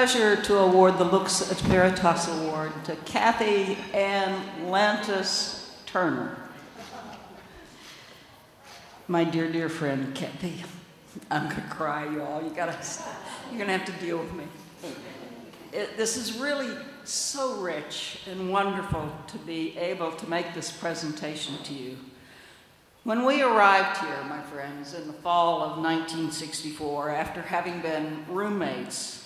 pleasure to award the Lux et Veritas Award to Kathy Ann Lantis Turner. My dear, dear friend, Kathy, I'm gonna cry, y'all. You gotta, you're gonna have to deal with me. It, this is really so rich and wonderful to be able to make this presentation to you. When we arrived here, my friends, in the fall of 1964, after having been roommates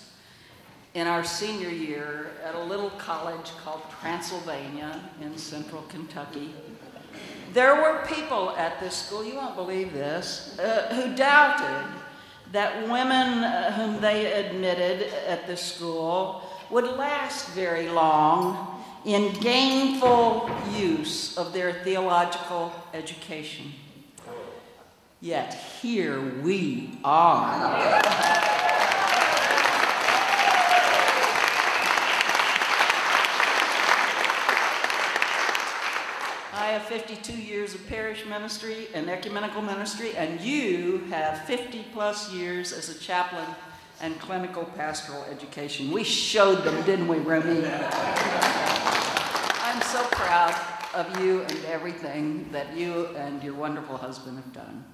in our senior year at a little college called Transylvania in central Kentucky, there were people at this school, you won't believe this, uh, who doubted that women uh, whom they admitted at this school would last very long in gainful use of their theological education. Yet here we are. 52 years of parish ministry and ecumenical ministry, and you have 50 plus years as a chaplain and clinical pastoral education. We showed them, didn't we, Romy? I'm so proud of you and everything that you and your wonderful husband have done.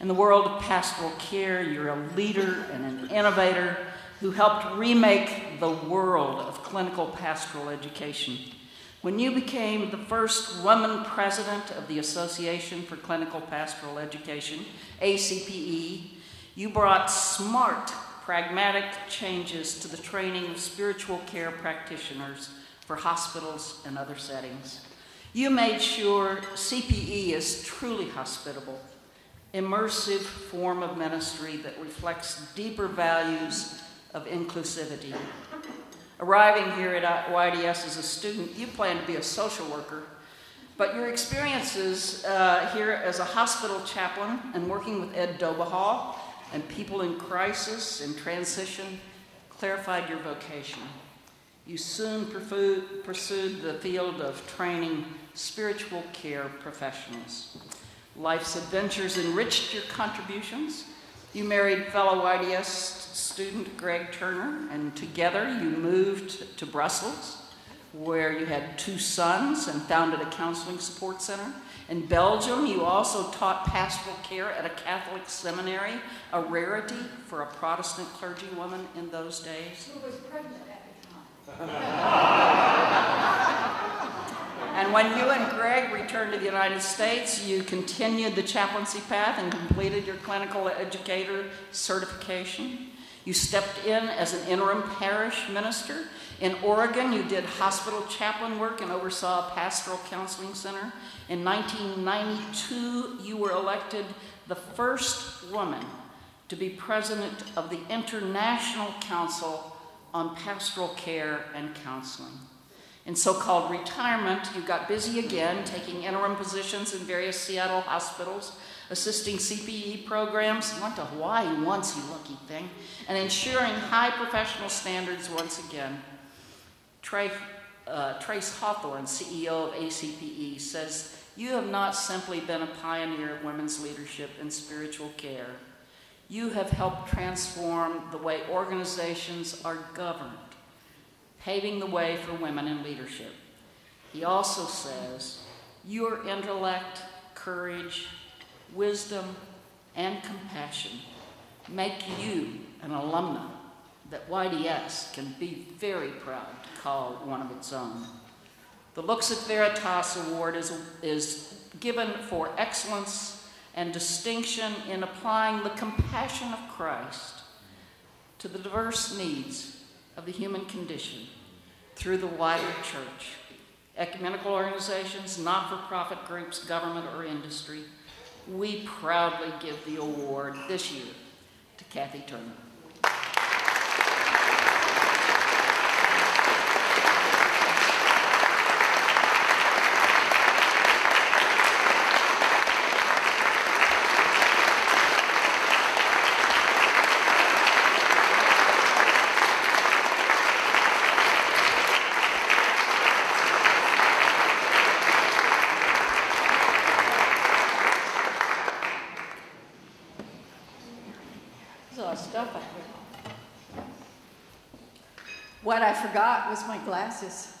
In the world of pastoral care, you're a leader and an innovator who helped remake the world of clinical pastoral education. When you became the first woman president of the Association for Clinical Pastoral Education, ACPE, you brought smart pragmatic changes to the training of spiritual care practitioners for hospitals and other settings. You made sure CPE is truly hospitable, immersive form of ministry that reflects deeper values of inclusivity. Arriving here at YDS as a student, you plan to be a social worker, but your experiences uh, here as a hospital chaplain and working with Ed Dobihal and people in crisis and transition clarified your vocation. You soon pursued the field of training spiritual care professionals. Life's adventures enriched your contributions. You married fellow YDS student Greg Turner, and together you moved to Brussels, where you had two sons and founded a counseling support center. In Belgium, you also taught pastoral care at a Catholic seminary, a rarity for a Protestant clergywoman in those days. Who was pregnant at the time. and when you and Greg returned to the United States, you continued the chaplaincy path and completed your clinical educator certification. You stepped in as an interim parish minister. In Oregon, you did hospital chaplain work and oversaw a pastoral counseling center. In 1992, you were elected the first woman to be president of the International Council on Pastoral Care and Counseling. In so called retirement, you got busy again, taking interim positions in various Seattle hospitals, assisting CPE programs, went to Hawaii once, you lucky thing, and ensuring high professional standards once again. Trey uh, Trace Haythorn, CEO of ACPE, says, You have not simply been a pioneer of women's leadership and spiritual care. You have helped transform the way organizations are governed, paving the way for women in leadership. He also says, Your intellect, courage, wisdom, and compassion make you an alumna that YDS can be very proud to call one of its own. The Lux et Veritas Award is, is given for excellence and distinction in applying the compassion of Christ to the diverse needs of the human condition through the wider church, ecumenical organizations, not for profit groups, government, or industry. We proudly give the award this year to Kathy Turner. What I forgot was my glasses.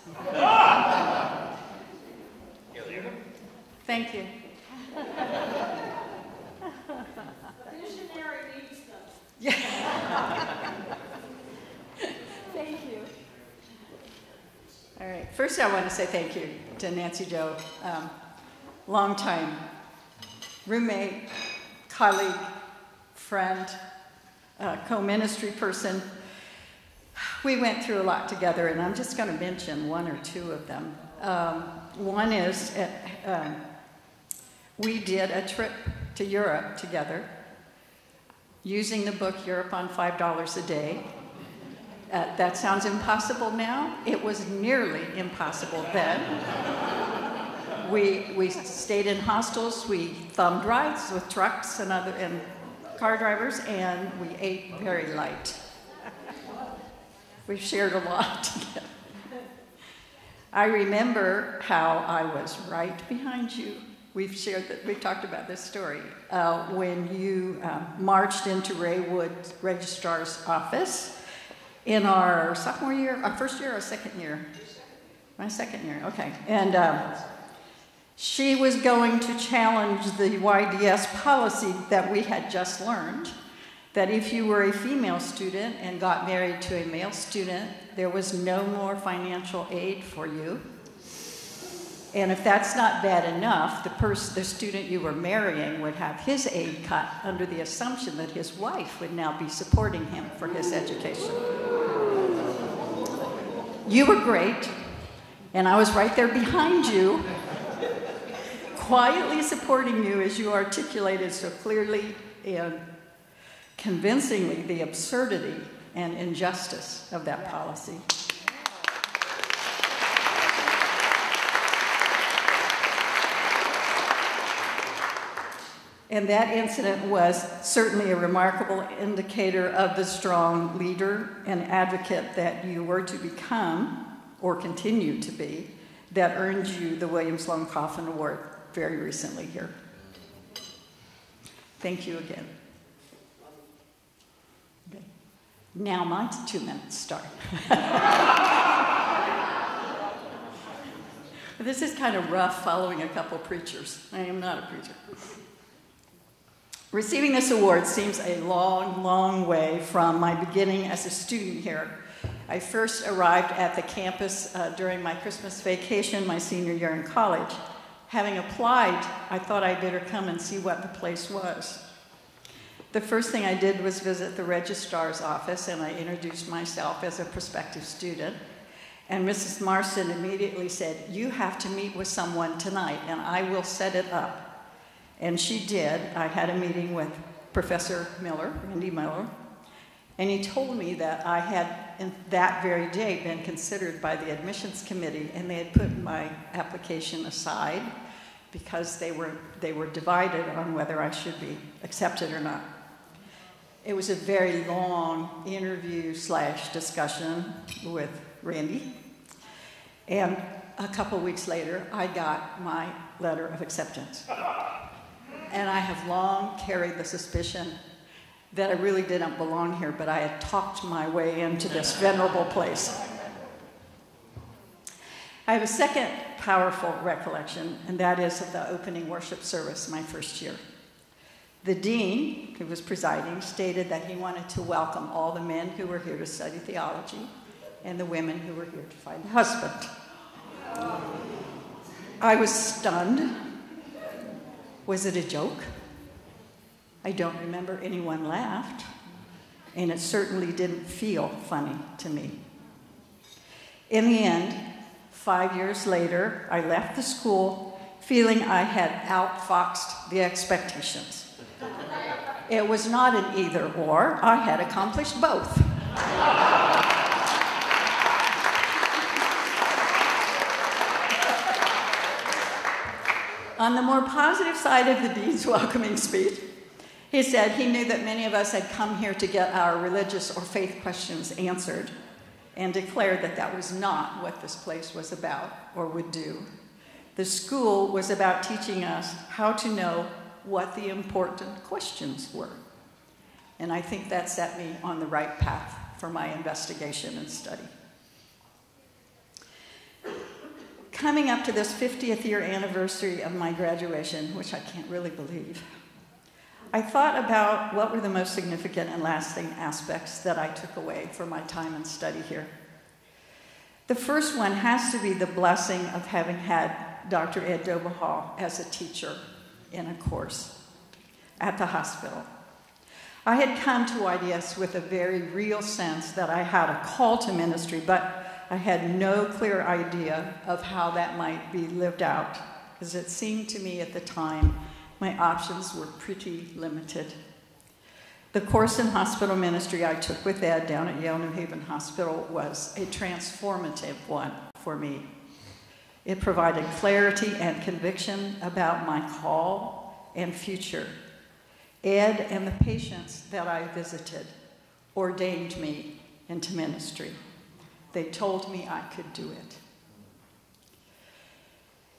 Thank you. Visionary needs them. Thank you. All right. First, I want to say thank you to Nancy Joe, um, longtime roommate, colleague, friend, uh, co-ministry person. We went through a lot together, and I'm just going to mention one or two of them. Um, one is uh, um, we did a trip to Europe together using the book Europe on $5 a day. Uh, that sounds impossible now. It was nearly impossible then. we, we stayed in hostels, we thumbed rides with trucks and, other, and car drivers, and we ate very light. We shared a lot together. I remember how I was right behind you We've shared that, we've talked about this story. Uh, when you um, marched into Ray Wood Registrar's office in our sophomore year, our first year or second year? My second year, okay. And um, she was going to challenge the YDS policy that we had just learned that if you were a female student and got married to a male student, there was no more financial aid for you and if that's not bad enough, the, person, the student you were marrying would have his aid cut under the assumption that his wife would now be supporting him for his education. You were great, and I was right there behind you, quietly supporting you as you articulated so clearly and convincingly the absurdity and injustice of that policy. And that incident was certainly a remarkable indicator of the strong leader and advocate that you were to become, or continue to be, that earned you the William Sloane Coffin Award very recently here. Thank you again. Okay. Now my two minutes start. this is kind of rough following a couple preachers. I am not a preacher. Receiving this award seems a long, long way from my beginning as a student here. I first arrived at the campus uh, during my Christmas vacation, my senior year in college. Having applied, I thought I'd better come and see what the place was. The first thing I did was visit the registrar's office and I introduced myself as a prospective student. And Mrs. Marston immediately said, You have to meet with someone tonight and I will set it up. And she did. I had a meeting with Professor Miller, Randy Miller, and he told me that I had, that very day, been considered by the admissions committee, and they had put my application aside because they were, they were divided on whether I should be accepted or not. It was a very long interview slash discussion with Randy. And a couple weeks later, I got my letter of acceptance. And I have long carried the suspicion that I really didn't belong here, but I had talked my way into this venerable place. I have a second powerful recollection, and that is of the opening worship service my first year. The dean, who was presiding, stated that he wanted to welcome all the men who were here to study theology and the women who were here to find a husband. I was stunned was it a joke? I don't remember anyone laughed, and it certainly didn't feel funny to me. In the end, five years later, I left the school feeling I had outfoxed the expectations. It was not an either or, I had accomplished both. On the more positive side of the Dean's welcoming speech, he said he knew that many of us had come here to get our religious or faith questions answered and declared that that was not what this place was about or would do. The school was about teaching us how to know what the important questions were. And I think that set me on the right path for my investigation and study. coming up to this 50th year anniversary of my graduation, which I can't really believe, I thought about what were the most significant and lasting aspects that I took away from my time and study here. The first one has to be the blessing of having had Dr. Ed Dobihal as a teacher in a course at the hospital. I had come to YDS with a very real sense that I had a call to ministry, but I had no clear idea of how that might be lived out, because it seemed to me at the time my options were pretty limited. The course in hospital ministry I took with Ed down at Yale New Haven Hospital was a transformative one for me. It provided clarity and conviction about my call and future. Ed and the patients that I visited ordained me into ministry. They told me I could do it.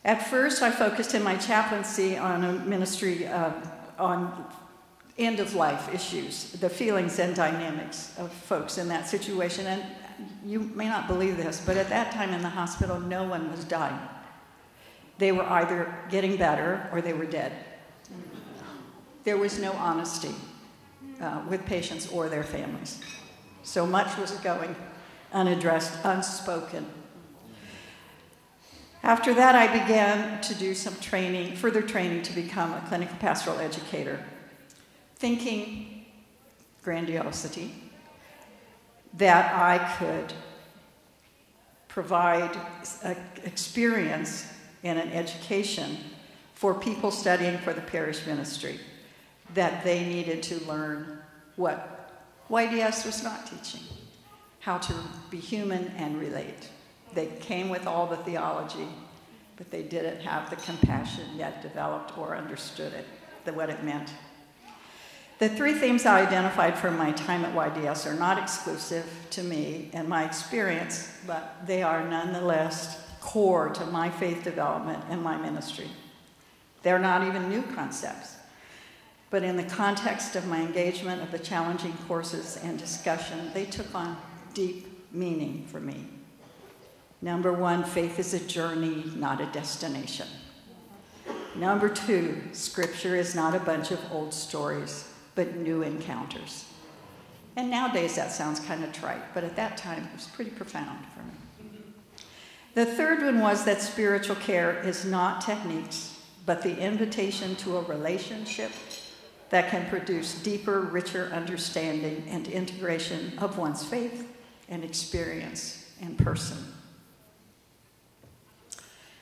At first, I focused in my chaplaincy on a ministry uh, on end of life issues, the feelings and dynamics of folks in that situation. And you may not believe this, but at that time in the hospital, no one was dying. They were either getting better or they were dead. There was no honesty uh, with patients or their families. So much was going unaddressed, unspoken. After that, I began to do some training, further training to become a clinical pastoral educator thinking grandiosity that I could provide experience and an education for people studying for the parish ministry that they needed to learn what YDS was not teaching how to be human and relate. They came with all the theology, but they didn't have the compassion yet developed or understood it, the, what it meant. The three themes I identified from my time at YDS are not exclusive to me and my experience, but they are nonetheless core to my faith development and my ministry. They're not even new concepts, but in the context of my engagement of the challenging courses and discussion, they took on deep meaning for me. Number one, faith is a journey, not a destination. Number two, scripture is not a bunch of old stories but new encounters. And nowadays that sounds kind of trite, but at that time it was pretty profound for me. The third one was that spiritual care is not techniques, but the invitation to a relationship that can produce deeper, richer understanding and integration of one's faith and experience and person.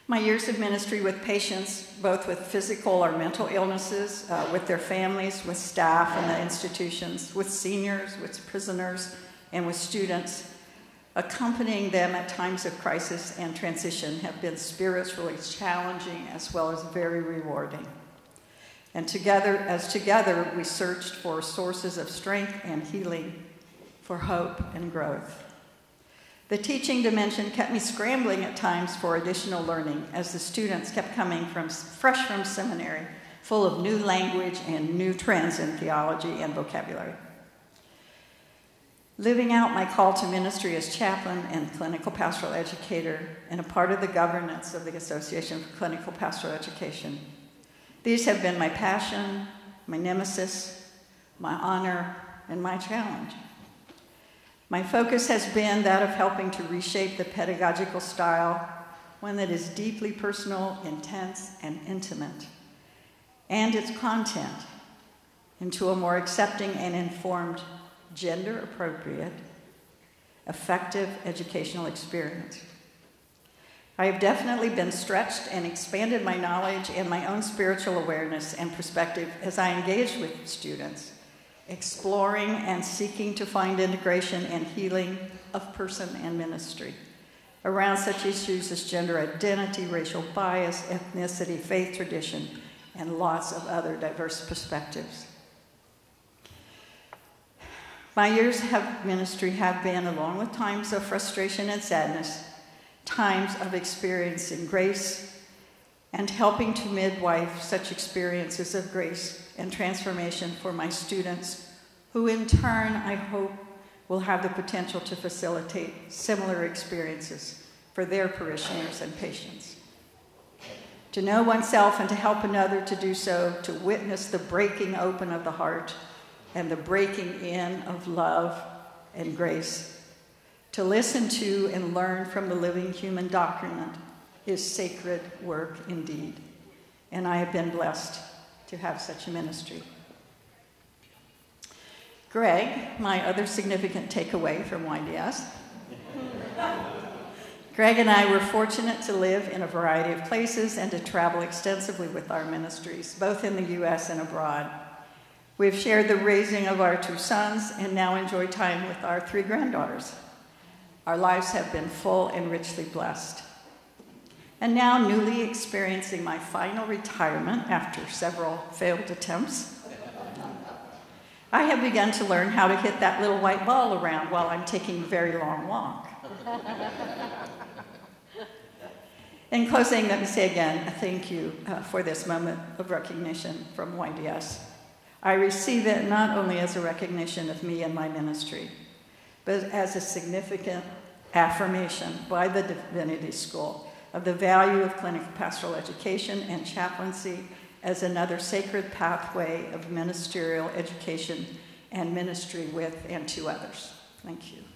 My years of ministry with patients, both with physical or mental illnesses, uh, with their families, with staff in the institutions, with seniors, with prisoners, and with students, accompanying them at times of crisis and transition have been spiritually challenging as well as very rewarding. And together, as together, we searched for sources of strength and healing, for hope and growth. The teaching dimension kept me scrambling at times for additional learning as the students kept coming from fresh from seminary, full of new language and new trends in theology and vocabulary. Living out my call to ministry as chaplain and clinical pastoral educator and a part of the governance of the Association for Clinical Pastoral Education. These have been my passion, my nemesis, my honor, and my challenge. My focus has been that of helping to reshape the pedagogical style, one that is deeply personal, intense, and intimate, and its content into a more accepting and informed, gender appropriate, effective educational experience. I have definitely been stretched and expanded my knowledge and my own spiritual awareness and perspective as I engage with students exploring and seeking to find integration and healing of person and ministry around such issues as gender identity, racial bias, ethnicity, faith tradition, and lots of other diverse perspectives. My years of ministry have been, along with times of frustration and sadness, times of experiencing grace and helping to midwife such experiences of grace and transformation for my students, who in turn, I hope, will have the potential to facilitate similar experiences for their parishioners and patients. To know oneself and to help another to do so, to witness the breaking open of the heart and the breaking in of love and grace. To listen to and learn from the living human document is sacred work indeed. And I have been blessed to have such a ministry. Greg, my other significant takeaway from YDS. Greg and I were fortunate to live in a variety of places and to travel extensively with our ministries, both in the US and abroad. We've shared the raising of our two sons and now enjoy time with our three granddaughters. Our lives have been full and richly blessed. And now, newly experiencing my final retirement after several failed attempts, I have begun to learn how to hit that little white ball around while I'm taking a very long walk. In closing, let me say again thank you uh, for this moment of recognition from YDS. I receive it not only as a recognition of me and my ministry, but as a significant affirmation by the Divinity School of the value of clinical pastoral education and chaplaincy as another sacred pathway of ministerial education and ministry with and to others. Thank you.